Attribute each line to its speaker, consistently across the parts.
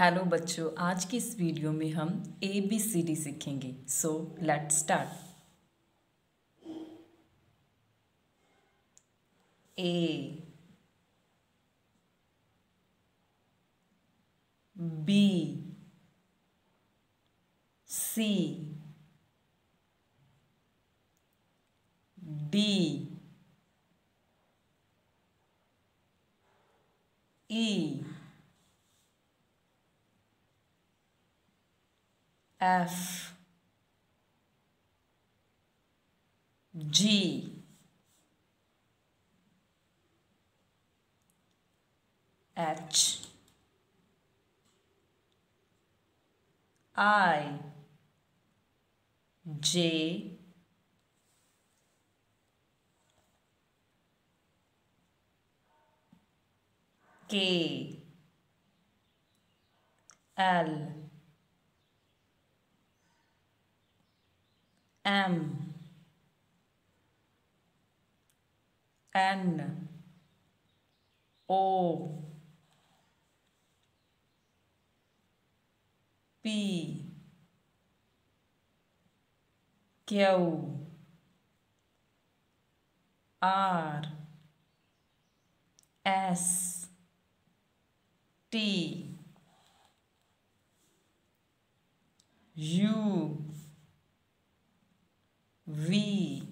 Speaker 1: Hello बच्चों। आज की इस वीडियो में हम ए बी सी डी सीखेंगे। So let start A B C D E F. G. H. I. J. K. L M. N. O. P. Q. R. S. T. U V,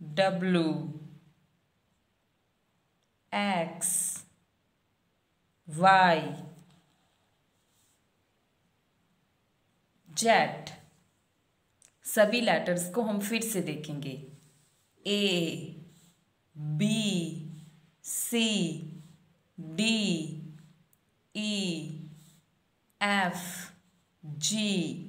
Speaker 1: W, X, Y Z सभी letters को हम फिर से देखेंगे। A B C D E F G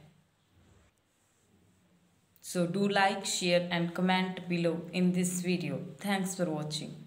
Speaker 1: So do like, share and comment below in this video. Thanks for watching.